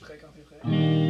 prêt quand t'es prêt.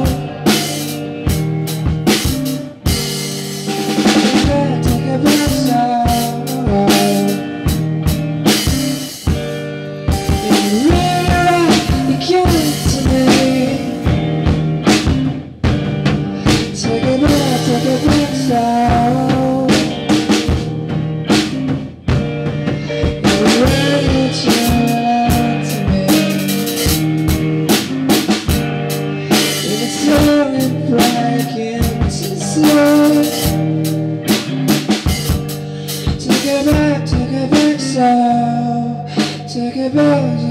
Take it back, take it back, so take it back.